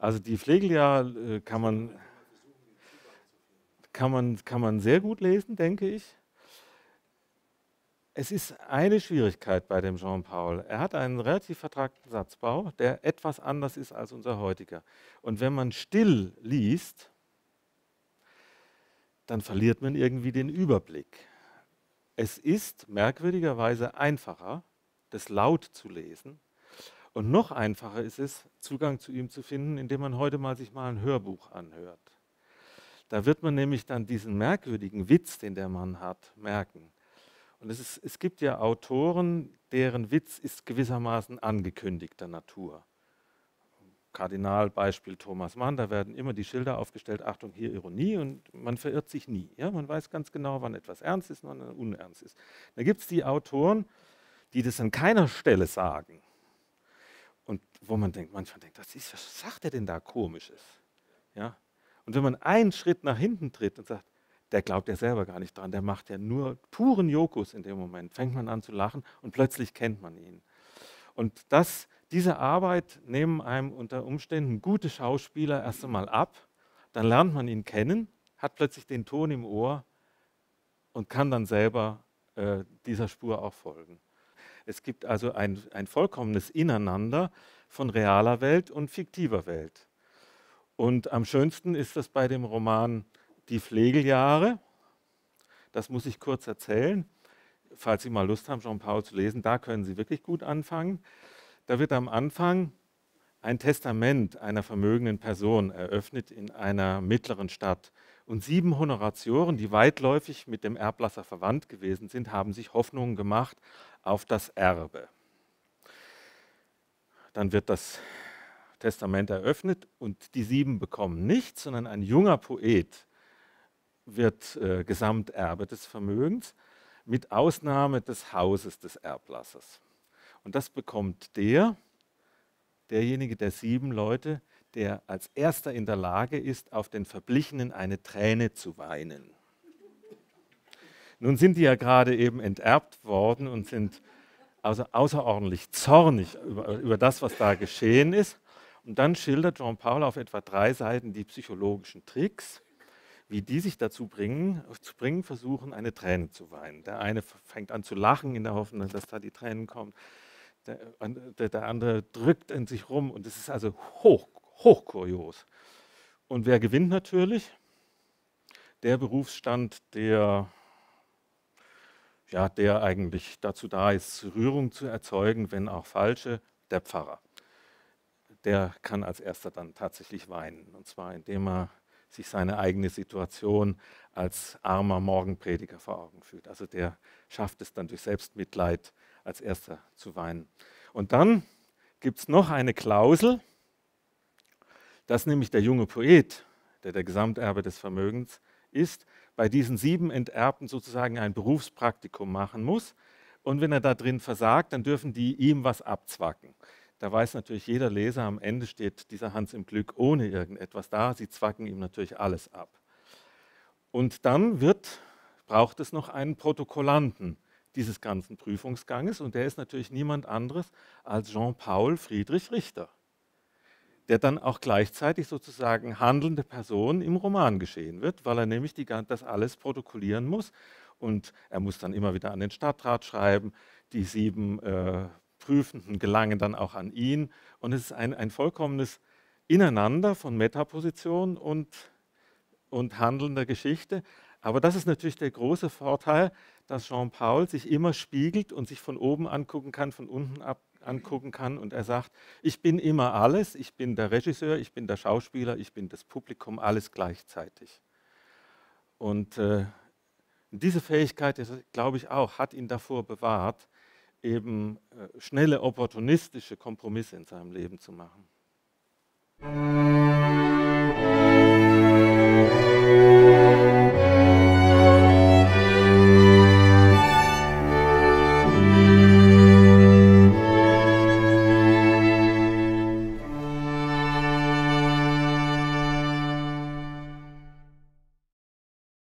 Also die Flegeljahr äh, kann man, kann, man, kann man sehr gut lesen, denke ich. Es ist eine Schwierigkeit bei dem Jean-Paul. Er hat einen relativ vertragten Satzbau, der etwas anders ist als unser heutiger. Und wenn man still liest, dann verliert man irgendwie den Überblick. Es ist merkwürdigerweise einfacher, das laut zu lesen. Und noch einfacher ist es, Zugang zu ihm zu finden, indem man heute mal sich mal ein Hörbuch anhört. Da wird man nämlich dann diesen merkwürdigen Witz, den der Mann hat, merken. Und es, ist, es gibt ja Autoren, deren Witz ist gewissermaßen angekündigter Natur. Kardinalbeispiel Thomas Mann, da werden immer die Schilder aufgestellt, Achtung, hier Ironie und man verirrt sich nie. Ja? Man weiß ganz genau, wann etwas ernst ist und wann unernst ist. Da gibt es die Autoren, die das an keiner Stelle sagen. Und wo man denkt, manchmal denkt, was, ist, was sagt er denn da komisches? Ja? Und wenn man einen Schritt nach hinten tritt und sagt, der glaubt ja selber gar nicht dran, der macht ja nur puren Jokus in dem Moment, fängt man an zu lachen und plötzlich kennt man ihn. Und das diese Arbeit nehmen einem unter Umständen gute Schauspieler erst einmal ab, dann lernt man ihn kennen, hat plötzlich den Ton im Ohr und kann dann selber äh, dieser Spur auch folgen. Es gibt also ein, ein vollkommenes Ineinander von realer Welt und fiktiver Welt. Und am schönsten ist das bei dem Roman Die Pflegeljahre. Das muss ich kurz erzählen. Falls Sie mal Lust haben, Jean-Paul zu lesen, da können Sie wirklich gut anfangen. Da wird am Anfang ein Testament einer vermögenden Person eröffnet in einer mittleren Stadt. Und sieben Honoratioren, die weitläufig mit dem Erblasser verwandt gewesen sind, haben sich Hoffnungen gemacht auf das Erbe. Dann wird das Testament eröffnet und die sieben bekommen nichts, sondern ein junger Poet wird äh, Gesamterbe des Vermögens, mit Ausnahme des Hauses des Erblassers. Und das bekommt der, derjenige der sieben Leute, der als erster in der Lage ist, auf den Verblichenen eine Träne zu weinen. Nun sind die ja gerade eben enterbt worden und sind also außerordentlich zornig über, über das, was da geschehen ist. Und dann schildert Jean-Paul auf etwa drei Seiten die psychologischen Tricks, wie die sich dazu bringen, zu bringen versuchen, eine Träne zu weinen. Der eine fängt an zu lachen in der Hoffnung, dass da die Tränen kommen der, der andere drückt in sich rum und es ist also hoch, hochkurios. Und wer gewinnt natürlich? Der Berufsstand, der, ja, der eigentlich dazu da ist, Rührung zu erzeugen, wenn auch falsche, der Pfarrer. Der kann als erster dann tatsächlich weinen. Und zwar indem er sich seine eigene Situation als armer Morgenprediger vor Augen fühlt. Also der schafft es dann durch Selbstmitleid, als erster zu weinen. Und dann gibt es noch eine Klausel, dass nämlich der junge Poet, der der Gesamterbe des Vermögens ist, bei diesen sieben Enterbten sozusagen ein Berufspraktikum machen muss. Und wenn er da drin versagt, dann dürfen die ihm was abzwacken. Da weiß natürlich jeder Leser, am Ende steht dieser Hans im Glück ohne irgendetwas da. Sie zwacken ihm natürlich alles ab. Und dann wird, braucht es noch einen Protokollanten, dieses ganzen Prüfungsganges. Und der ist natürlich niemand anderes als Jean-Paul Friedrich Richter, der dann auch gleichzeitig sozusagen handelnde Person im Roman geschehen wird, weil er nämlich die, das alles protokollieren muss. Und er muss dann immer wieder an den Stadtrat schreiben, die sieben äh, Prüfenden gelangen dann auch an ihn. Und es ist ein, ein vollkommenes Ineinander von Metaposition und, und handelnder Geschichte. Aber das ist natürlich der große Vorteil, dass Jean-Paul sich immer spiegelt und sich von oben angucken kann, von unten ab angucken kann. Und er sagt, ich bin immer alles, ich bin der Regisseur, ich bin der Schauspieler, ich bin das Publikum, alles gleichzeitig. Und äh, diese Fähigkeit, glaube ich auch, hat ihn davor bewahrt, eben äh, schnelle opportunistische Kompromisse in seinem Leben zu machen.